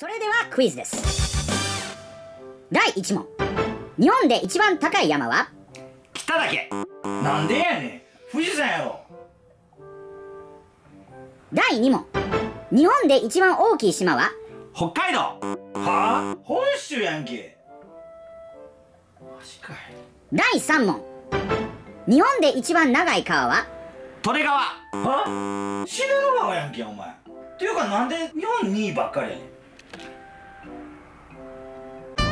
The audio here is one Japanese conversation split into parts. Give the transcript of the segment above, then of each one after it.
それではクイズです。第1問。日本で一番高い山は？北岳。なんでやねん。富士山やろ。第2問。日本で一番大きい島は？北海道。はあ？本州やんけ。マジかい。第3問。日本で一番長い川は？利根川。はシベロ川やんけお前。っていうかなんで日本2位ばっかりやねん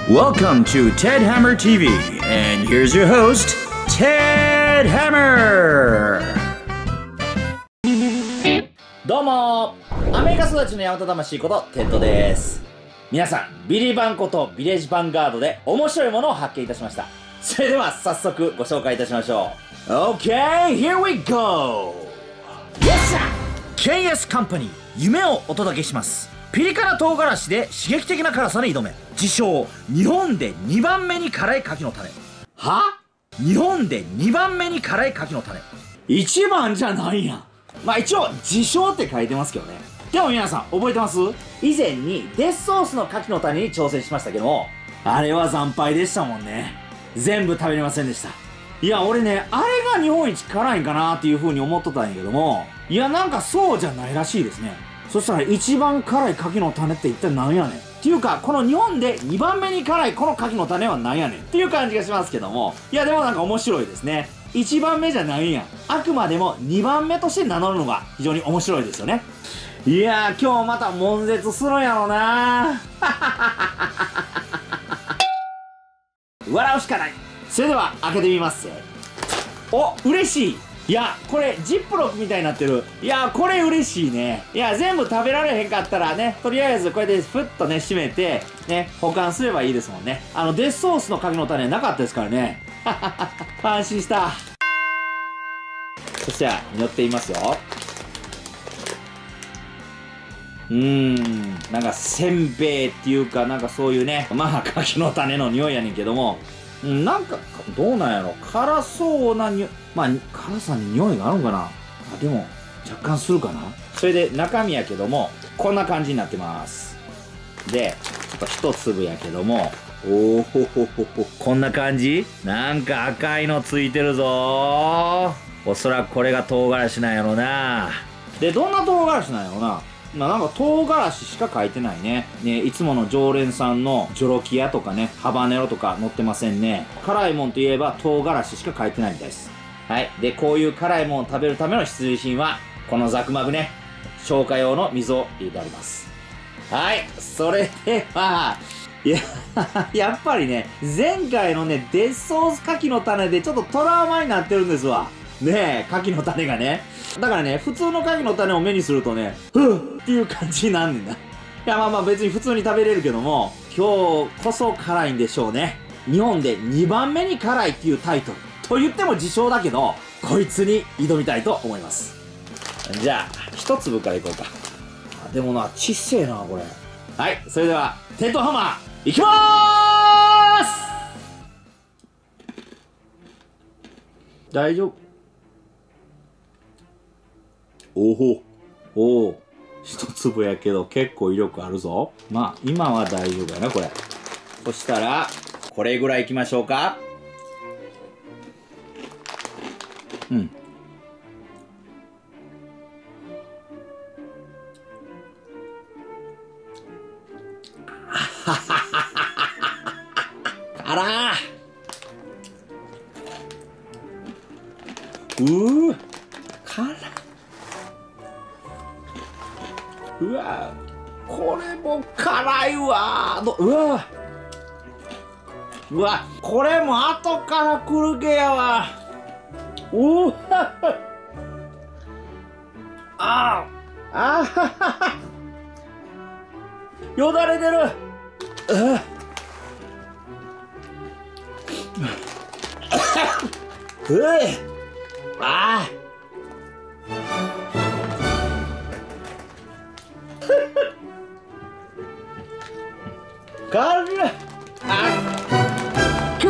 Welcome to Ted Hammer TV, and here's your host, Ted Hammer! どうも。アメリカ育ちの大和魂ことテッドです。皆さんビレバンことビレッジヴァンガードで面白いものを発見いたしました。それでは早速ご紹介いたしましょう。OK here we go. Yes sir. KS カンパニー夢をお届けします。ピリ辛唐辛子で刺激的な辛さに挑め。自称日本で2番目に辛い牡蠣の種。は？日本で2番目に辛い牡蠣の種。1番じゃないやん。まあ一応自称って書いてますけどね。でも皆さん覚えてます？以前にデスソースの牡蠣の種に挑戦しましたけども。あれは惨敗でしたもんね。全部食べれませんでした。いや俺ねあれが日本一辛いんかなっていう風に思っとったんやけども。いやなんかそうじゃないらしいですねそしたら一番辛い牡蠣の種って一体何やねん。っていうかこの日本で2番目に辛いこの牡蠣の種は何やねん。っていう感じがしますけども。いやでもなんか面白いですね。1番目じゃないん。やあくまでも2番目として名乗るのが非常に面白いですよね。いやー今日また悶絶するんやろな。笑うしかない。それでは開けてみます。お嬉しい。いやこれジップロックみたいになってる。いやこれ嬉しいね。いや全部食べられへんかったらねとりあえずこれでふっとね閉めてね保管すればいいですもんね。あのデスソースの柿の種なかったですからね。はははは安心した。そしたら匂ってみますよ。うーんなんかせんべいっていうかなんかそういうねまあ柿の種の匂いやねんけども。なんかどうなんやろ。辛そうな匂いまあ辛さに匂いがあるんかな。あでも若干するかな。それで中身やけどもこんな感じになってます。でちょっと一粒やけども。おおほほほほ。こんな感じ？なんか赤いのついてるぞ。おそらくこれが唐辛子なんやろな。でどんな唐辛子なんやろなまあ、なんか唐辛子しか書いてないね。ね、いつもの常連さんのジョロキアとかね、ハバネロとか載ってませんね。辛いもんといえば唐辛子しか書いてないみたいです。はい。で、こういう辛いもんを食べるための必需品は、このザクマグね、消化用の水を入れてあります。はい。それでは、いや、やっぱりね、前回のね、デスソース牡蠣の種でちょっとトラウマになってるんですわ。ねえ、牡蠣の種がね。だからね、普通の牡蠣の種を目にするとね、ふぅっていう感じになんねんな。いや、まあまあ別に普通に食べれるけども、今日こそ辛いんでしょうね。日本で2番目に辛いっていうタイトル。と言っても自称だけど、こいつに挑みたいと思います。じゃあ、一粒からいこうか。でもな、ちっせえな、これ。はい、それでは、テントハマー、いきまーす大丈夫？おほ。おお一粒やけど結構威力あるぞ。まあ今は大丈夫やなこれ。そしたらこれぐらいいきましょうか。うん。うわこれも辛いわ。どうわうわこれも後から来るけやわ。うわあああよだれ出る。あうえああかるあか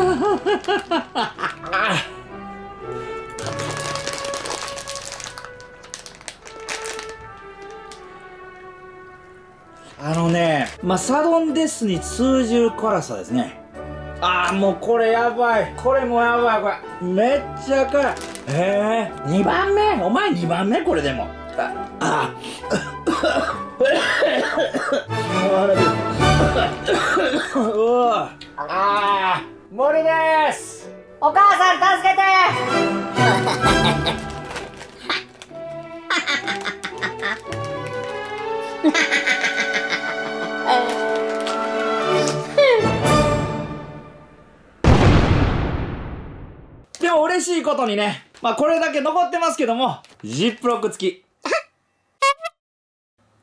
あのねまあサドンデスに通じる辛さですねああもうこれやばい。これもやばい。これ。めっちゃ辛い。へえ。2番目。お前2番目？これでも。ああ。うわああ無理ですお母さん助けてでも嬉しいことにね、まあこれだけ残ってますけども、ジップロック付き。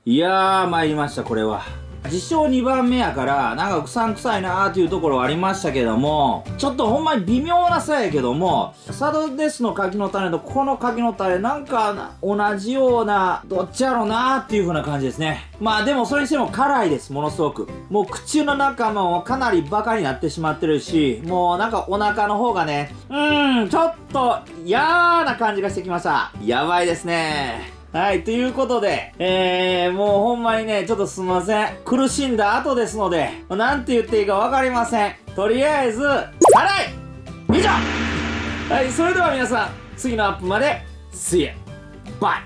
いやー、参りました、これは。自称2番目やから、なんかうさんくさいなーっていうところはありましたけども、ちょっとほんまに微妙な差やけども、サドデスの柿の種とこの柿の種なんか同じような、どっちやろうなーっていう風な感じですね。まあでもそれにしても辛いです、ものすごく。もう口の中もかなりバカになってしまってるし、もうなんかお腹の方がね、うーん、ちょっと嫌な感じがしてきました。やばいですね。はい、ということで、えー、もうほんまにね、ちょっとすみません。苦しんだ後ですので、なんて言っていいかわかりません。とりあえず、辛い以上はい、それでは皆さん、次のアップまで、See ya! Bye!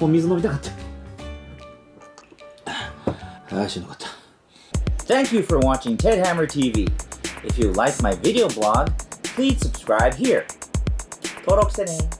もう水飲みたかった。ああ、しんどかった。Thank you for watching Ted Hammer TV. If you like my video blog, please subscribe here. 登録してね。